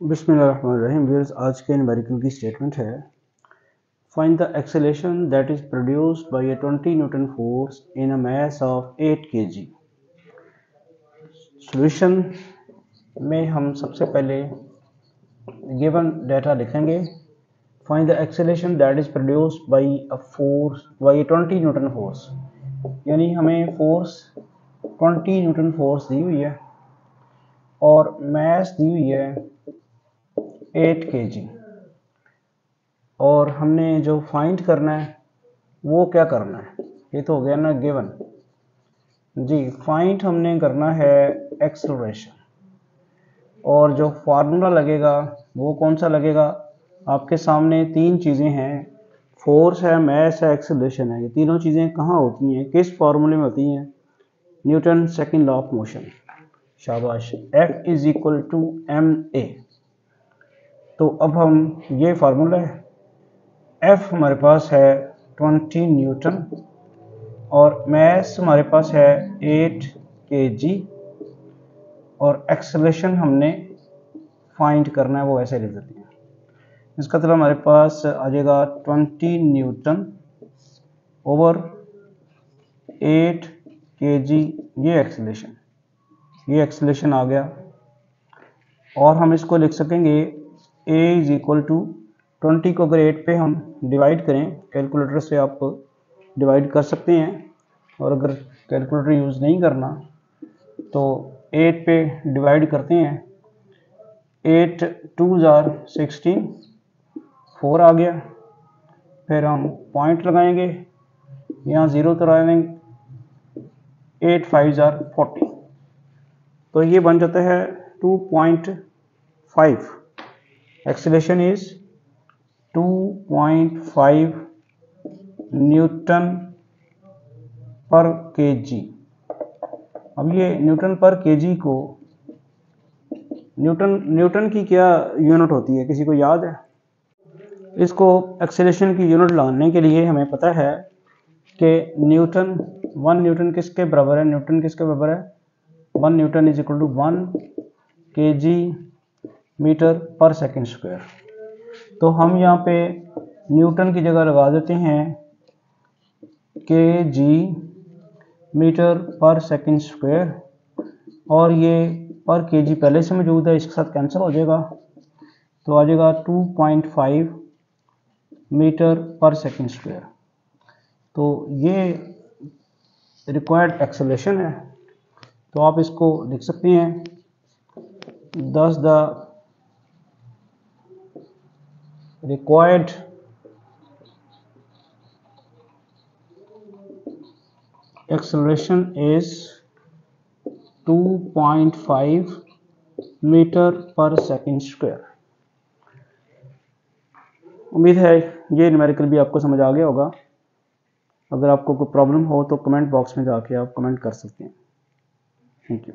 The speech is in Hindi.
बिस्मिल्लाहिर्रहमानिर्रहीम व्यूअर्स, आज के न्यूमेरिकल की स्टेटमेंट है find the acceleration that is produced by a 20 newton force in a mass of 8 KG solution में हम सबसे पहले गिवन डाटा लिखेंगे। Find the acceleration that is produced by a force by a 20 newton force यानी हमें फोर्स 20 न्यूटन फोर्स दी हुई है और मैस दी हुई है एट के जी और हमने जो फाइंड करना है, वो क्या करना है? ये तो हो गया ना गिवन जी फाइंड हमने करना है एक्सलोरेशन और जो फार्मूला लगेगा, वो कौन सा लगेगा? आपके सामने तीन चीज़ें हैं। फोर्स है मैस है एक्सलेशन है। ये तीनों चीज़ें कहाँ होती हैं? किस फार्मूले में होती हैं? Newton second law of motion शाबाश। F is equal to M A तो अब हम ये फार्मूला है। एफ़ हमारे पास है 20 न्यूटन और मैस हमारे पास है 8 के जी और एक्सलेशन हमने फाइंड करना है, वो ऐसे लिख देते हैं। इसका मतलब हमारे पास आ जाएगा 20 न्यूटन ओवर 8 के जी ये एक्सलेशन ये एक्सलेशन आ गया। और हम इसको लिख सकेंगे A is equal to twenty को अगर एट पे हम डिवाइड करें कैलकुलेटर से आप डिवाइड कर सकते हैं। और अगर कैलकुलेटर यूज़ नहीं करना तो एट पे डिवाइड करते हैं। Eight twos are sixteen four आ गया। फिर हम पॉइंट लगाएँगे, यहाँ ज़ीरो तो लगाएँगे एट फाइव ज़ार फोर्टी तो ये बन जाता है two point five acceleration is 2.5 newton per KG अब ये न्यूटन पर केजी को न्यूटन न्यूटन की क्या यूनिट होती है? किसी को याद है? इसको एक्सेलेशन की यूनिट लाने के लिए हमें पता है कि न्यूटन वन न्यूटन किसके बराबर है? न्यूटन किसके बराबर है? One newton is equal to one K G metre per second square. तो हम यहाँ पे न्यूटन की जगह लगा देते हैं K G metre per second square, और ये पर के जी पहले से मौजूद है, इसके साथ कैंसिल हो जाएगा। तो आ जाएगा 2.5 मीटर पर सेकंड स्क्वायर। तो ये रिक्वायर्ड एक्सेलेशन है। तो आप इसको लिख सकते हैं। Thus the required acceleration is 2.5 metre per second square उम्मीद है ये न्यूमेरिकल भी आपको समझ आ गया होगा। अगर आपको कोई प्रॉब्लम हो तो कमेंट बॉक्स में जाके आप कमेंट कर सकते हैं। Thank you